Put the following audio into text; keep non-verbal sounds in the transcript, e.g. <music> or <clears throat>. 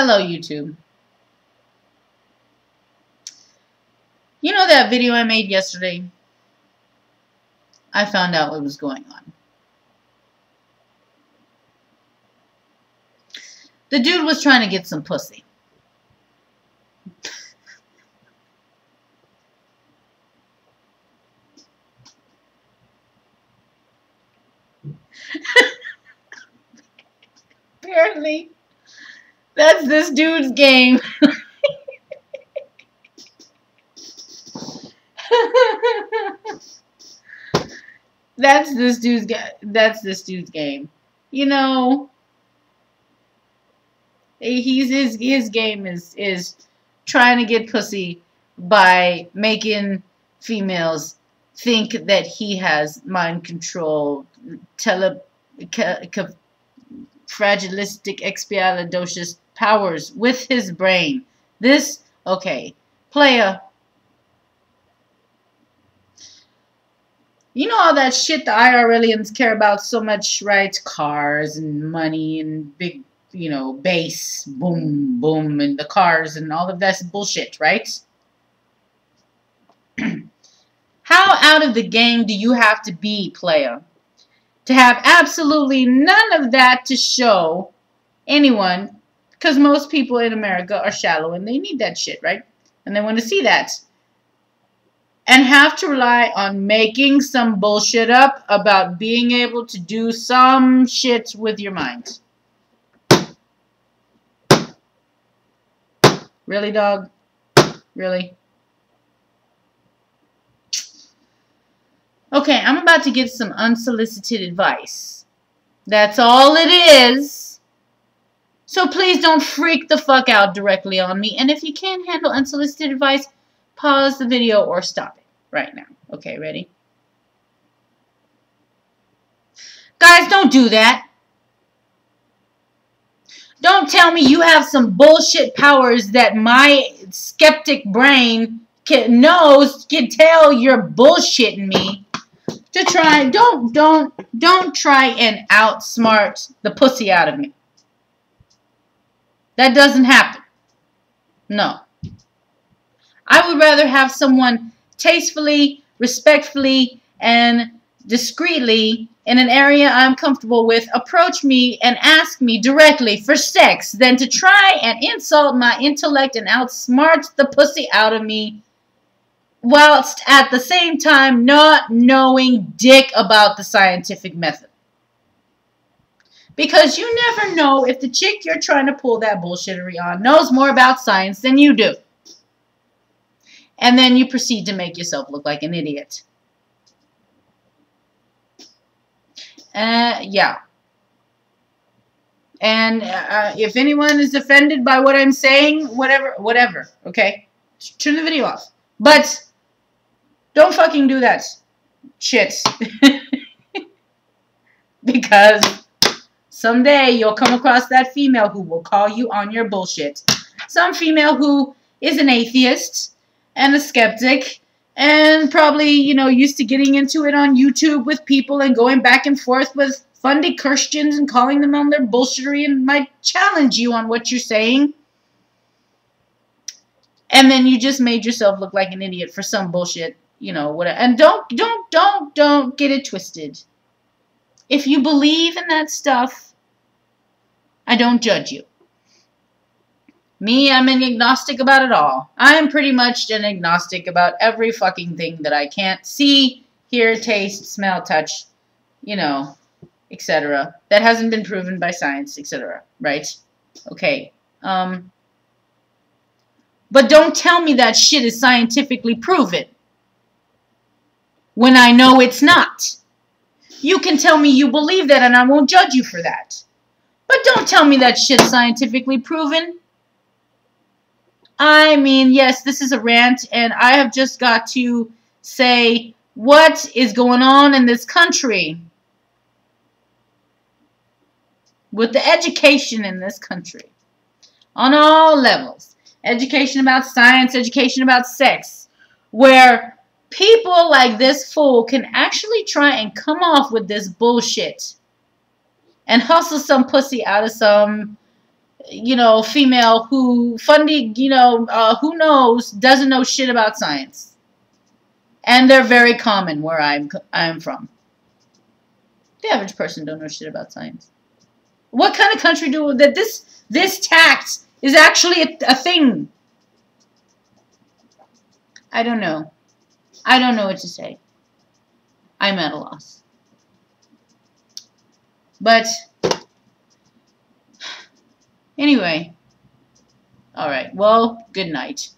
Hello, YouTube. You know that video I made yesterday? I found out what was going on. The dude was trying to get some pussy. <laughs> Apparently, that's this dude's game. <laughs> that's this dude's that's this dude's game. You know, he's his his game is is trying to get pussy by making females think that he has mind control, tele, fragilistic expialidocious powers with his brain. This, okay, player. You know all that shit the IRLians care about so much, right? Cars and money and big, you know, bass, boom, boom, and the cars and all of that bullshit, right? <clears throat> How out of the game do you have to be, player? to have absolutely none of that to show anyone because most people in America are shallow and they need that shit, right? And they want to see that. And have to rely on making some bullshit up about being able to do some shit with your mind. Really, dog? Really? Okay, I'm about to give some unsolicited advice. That's all it is. So please don't freak the fuck out directly on me. And if you can't handle unsolicited advice, pause the video or stop it right now. Okay, ready? Guys, don't do that. Don't tell me you have some bullshit powers that my skeptic brain can, knows, can tell you're bullshitting me to try don't don't don't try and outsmart the pussy out of me. That doesn't happen. No. I would rather have someone tastefully, respectfully, and discreetly in an area I'm comfortable with approach me and ask me directly for sex than to try and insult my intellect and outsmart the pussy out of me whilst at the same time not knowing dick about the scientific method. Because you never know if the chick you're trying to pull that bullshittery on knows more about science than you do. And then you proceed to make yourself look like an idiot. Uh, yeah. And uh, if anyone is offended by what I'm saying, whatever, whatever, okay? Turn the video off. But don't fucking do that shit. <laughs> because someday you'll come across that female who will call you on your bullshit. Some female who is an atheist and a skeptic and probably, you know, used to getting into it on YouTube with people and going back and forth with funded Christians and calling them on their bullshittery and might challenge you on what you're saying. And then you just made yourself look like an idiot for some bullshit you know, whatever. And don't, don't, don't, don't get it twisted. If you believe in that stuff, I don't judge you. Me, I'm an agnostic about it all. I'm pretty much an agnostic about every fucking thing that I can't see, hear, taste, smell, touch, you know, etc. That hasn't been proven by science, etc. Right? Okay. Um, but don't tell me that shit is scientifically proven when I know it's not. You can tell me you believe that and I won't judge you for that. But don't tell me that shit's scientifically proven. I mean, yes, this is a rant and I have just got to say what is going on in this country with the education in this country on all levels. Education about science, education about sex, where people like this fool can actually try and come off with this bullshit and hustle some pussy out of some you know, female who funding, you know, uh, who knows, doesn't know shit about science. And they're very common where I'm I'm from. The average person don't know shit about science. What kind of country do that this this tax is actually a, a thing? I don't know. I don't know what to say. I'm at a loss. But anyway, all right. Well, good night.